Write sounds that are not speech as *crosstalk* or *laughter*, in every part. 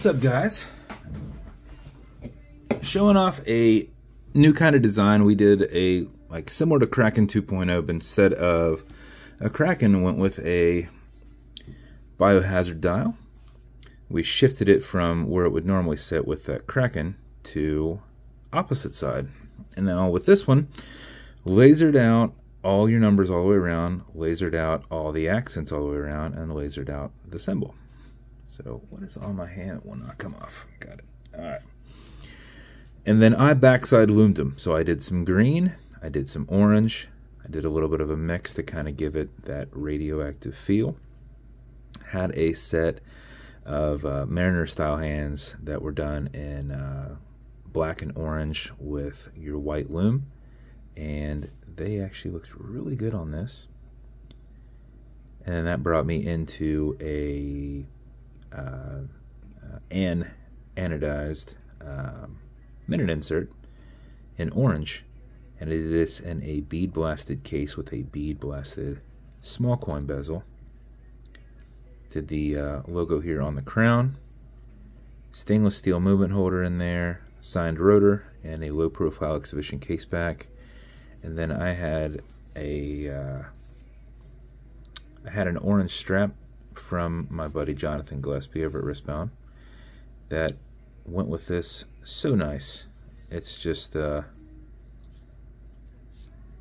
What's up guys? Showing off a new kind of design. We did a like similar to Kraken 2.0 but instead of a Kraken went with a biohazard dial. We shifted it from where it would normally sit with that Kraken to opposite side. And now with this one, lasered out all your numbers all the way around, lasered out all the accents all the way around, and lasered out the symbol. So what is on my hand? It will not come off. Got it. All right. And then I backside lumed them. So I did some green, I did some orange, I did a little bit of a mix to kind of give it that radioactive feel. Had a set of uh, Mariner style hands that were done in uh, black and orange with your white lume. And they actually looked really good on this. And that brought me into a uh, uh, an anodized um, minute insert in orange, and it is in a bead blasted case with a bead blasted small coin bezel. Did the uh, logo here on the crown, stainless steel movement holder in there, signed rotor, and a low profile exhibition case back. And then I had a uh, I had an orange strap from my buddy Jonathan Gillespie over at Wristbound that went with this so nice. It's just uh,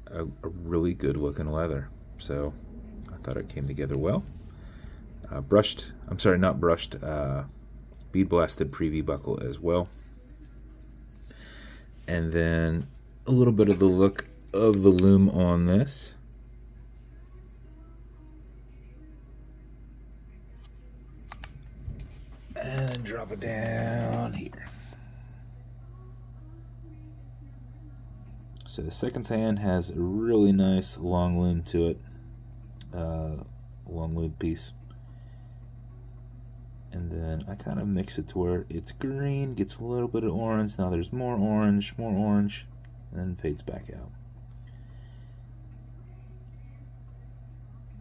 a, a, really good looking leather. So I thought it came together well. Uh, brushed, I'm sorry, not brushed, uh, bead blasted pre-v buckle as well. And then a little bit of the look of the lume on this. It down here. So the second hand has a really nice long lume to it, uh, long lume piece. And then I kind of mix it to where it's green, gets a little bit of orange. Now there's more orange, more orange, and then fades back out.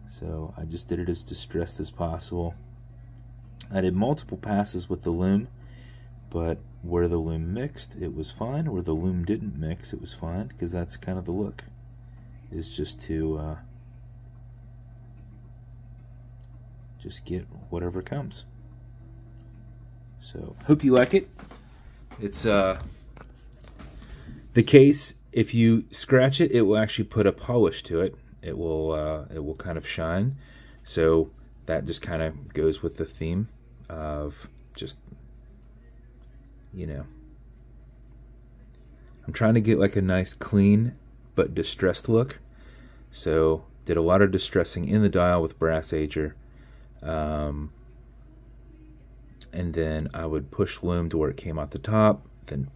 So I just did it as distressed as possible. I did multiple passes with the lume, but where the lume mixed, it was fine. Where the lume didn't mix, it was fine, because that's kind of the look, is just to uh, just get whatever comes. So, hope you like it. It's uh, the case, if you scratch it, it will actually put a polish to it. It will, uh, it will kind of shine. So that just kind of goes with the theme of just, you know, I'm trying to get like a nice clean but distressed look. So did a lot of distressing in the dial with brass ager. Um, and then I would push lume to where it came out the top, then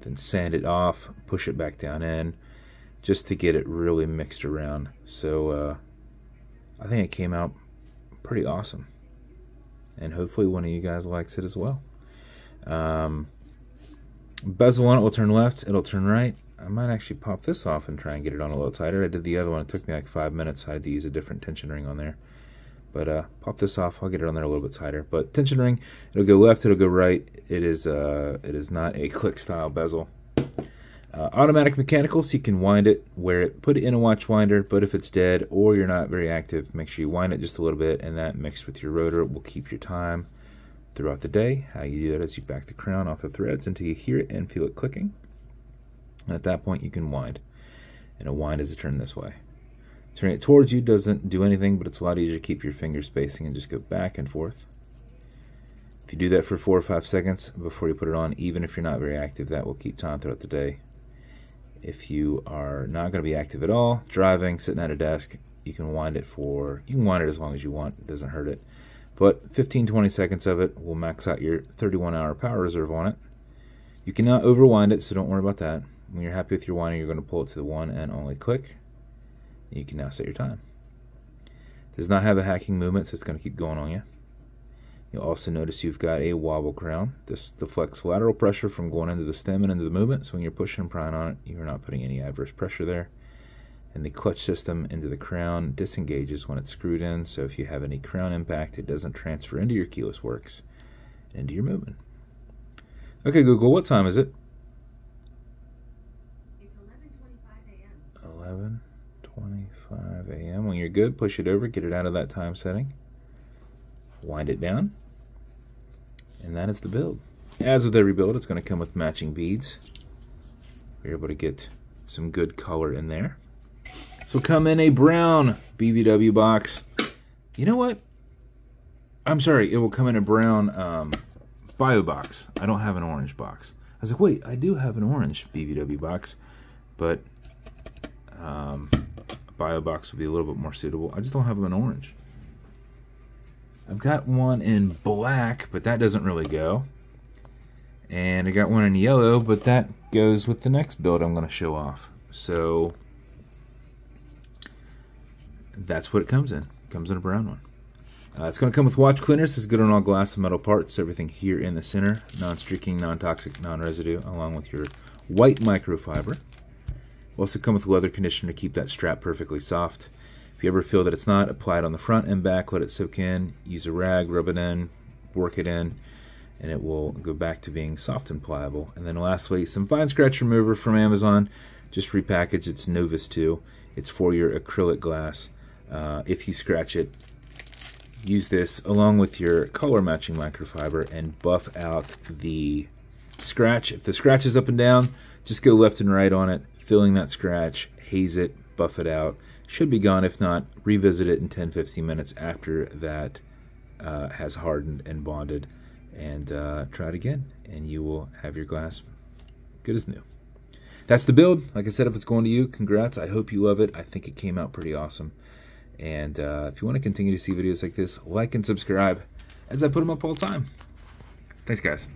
then sand it off, push it back down in, just to get it really mixed around. So uh, I think it came out pretty awesome and hopefully one of you guys likes it as well. Um, bezel on it will turn left, it'll turn right. I might actually pop this off and try and get it on a little tighter. I did the other one, it took me like five minutes. I had to use a different tension ring on there. But uh, pop this off, I'll get it on there a little bit tighter. But tension ring, it'll go left, it'll go right. It is uh, it is not a *laughs* click style bezel. Uh, automatic mechanical, so you can wind it, wear it, put it in a watch winder, but if it's dead or you're not very active, make sure you wind it just a little bit, and that mixed with your rotor will keep your time throughout the day. How you do that is you back the crown off the threads until you hear it and feel it clicking. And at that point, you can wind. And a wind is a turn this way. Turning it towards you doesn't do anything, but it's a lot easier to keep your finger spacing and just go back and forth. If you do that for four or five seconds before you put it on, even if you're not very active, that will keep time throughout the day. If you are not going to be active at all, driving, sitting at a desk, you can wind it for, you can wind it as long as you want. It doesn't hurt it. But 15, 20 seconds of it will max out your 31 hour power reserve on it. You cannot overwind it, so don't worry about that. When you're happy with your winding, you're going to pull it to the one and only click. You can now set your time. It does not have a hacking movement, so it's going to keep going on you. You'll also notice you've got a wobble crown. This deflects lateral pressure from going into the stem and into the movement, so when you're pushing and prying on it, you're not putting any adverse pressure there. And the clutch system into the crown disengages when it's screwed in, so if you have any crown impact, it doesn't transfer into your keyless works into your movement. Okay, Google, what time is it? It's 11:25 a.m. 11:25 a.m. When you're good, push it over, get it out of that time setting. Wind it down. And that is the build. As with every build, it's going to come with matching beads. We're able to get some good color in there. So come in a brown BVW box. You know what? I'm sorry, it will come in a brown um, bio box. I don't have an orange box. I was like, wait, I do have an orange BVW box, but um, bio box would be a little bit more suitable. I just don't have in orange. I've got one in black, but that doesn't really go. And I got one in yellow, but that goes with the next build I'm going to show off. So that's what it comes in. It comes in a brown one. Uh, it's going to come with watch cleaners. Is good on all glass and metal parts. Everything here in the center, non-streaking, non-toxic, non-residue, along with your white microfiber. Will also come with leather conditioner to keep that strap perfectly soft. If you ever feel that it's not, apply it on the front and back, let it soak in, use a rag, rub it in, work it in, and it will go back to being soft and pliable. And then lastly, some fine scratch remover from Amazon, just repackaged. It's Novus 2. It's for your acrylic glass. Uh, if you scratch it, use this along with your color matching microfiber and buff out the scratch. If the scratch is up and down, just go left and right on it, filling that scratch, haze it, buff it out. Should be gone. If not, revisit it in 10-15 minutes after that uh, has hardened and bonded and uh, try it again and you will have your glass good as new. That's the build. Like I said, if it's going to you, congrats. I hope you love it. I think it came out pretty awesome. And uh, if you want to continue to see videos like this, like and subscribe as I put them up all the time. Thanks, guys.